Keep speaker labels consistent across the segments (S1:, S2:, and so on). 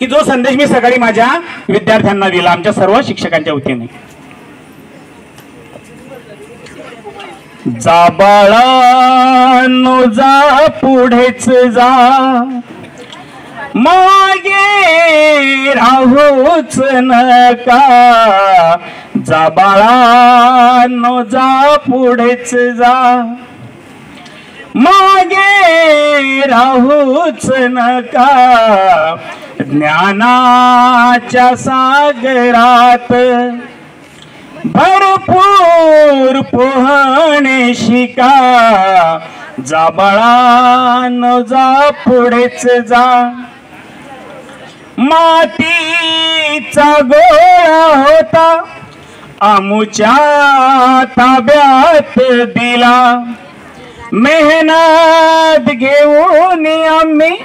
S1: की जो संदेश मी सकाळी माझ्या विद्यार्थ्यांना दिला आमच्या सर्व शिक्षकांच्या वतीने. जा बाळानो जा पुढेच जा. मागे राहूच नका. जा बाळानो जा पुढेच जा. मागे राहूच नका. ज्ञानाच्या सागरात भरपूर पोहणे शिका. जा बाळांनो जा पुढेच जा. मातीचा गोळा होता आमुच्या ताब्यात दिला. मेहनत घेऊन आम्ही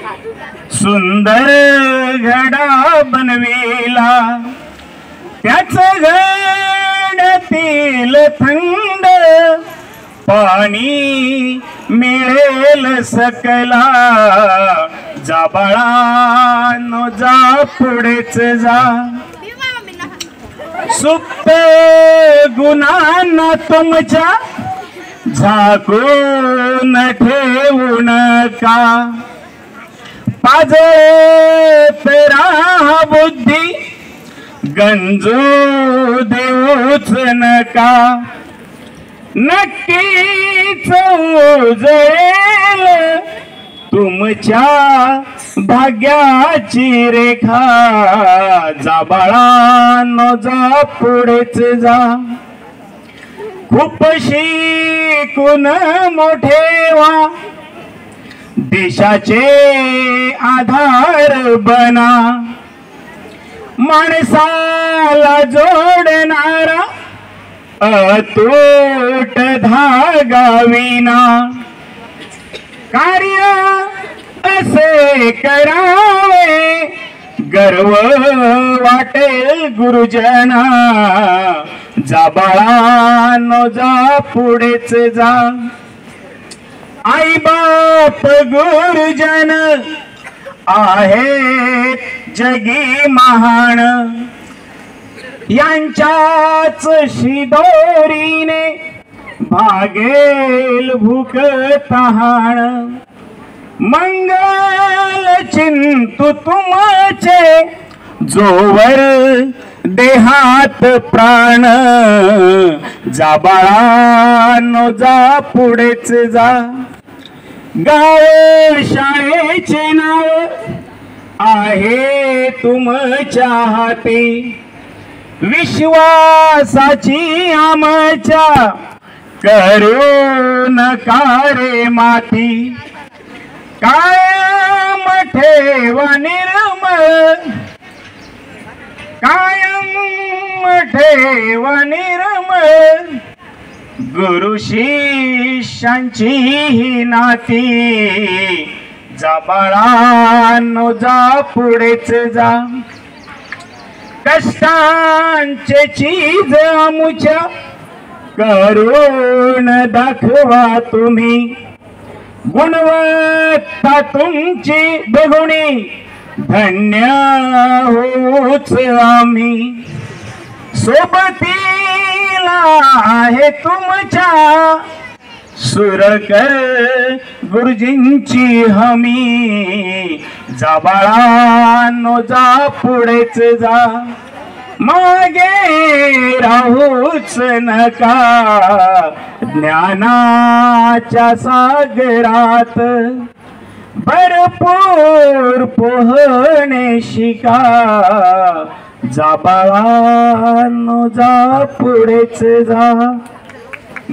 S1: सुंदर घडा बनविला. त्याच घडतील थंड पाणी मिळेल सकला. जा बाळांनो जा पुढेच जा. सुप्त गुणांना तुमच्या झाकून ठेवू नका पाजत राहा बुद्धी गंजू देऊच नका. नक्कीच उजळेल तुमच्या भाग्याची रेखा. जा न जा पुढेच जा. खूप शिकून मोठे वा. देशाचे आधार बना. माणसाला जोडणारा अतूट धागाविना कार्य असे करावे गर्व वाटेल गुरुजना. जा बाळानो जा पुढेच जा. आई बाप गुरुजन आहे जगी महान. यांच्याच शिदोरीने भागेल भूक तहाण मंगल चिंतु तुमचे जोवर देहात प्राण. जा जा पुढेच जा. गाव शाळेचे नाव आहे तुमच्या हाती. विश्वासाची आमच्या करू नका रे माती. कायम ठेवा निर्मळ. कायम ठेव निर्मळ गुरु शिष्यांची ही नाती. जा जा पुढेच जा. कष्टांचे चीज आमुच्या. करून दाखवा तुम्ही. गुणवत्ता तुमची बघुणी धन्य होच आम्ही. सोबतीला आहे तुमच्या. सुरकर गुरुजींची हमी. जाबाळांनो जा पुढेच जा. मागे राहूच नका. ज्ञानाच्या सागरात. भरपूर पोहणे शिका. जा जा पुढेच जा.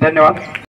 S1: धन्यवाद.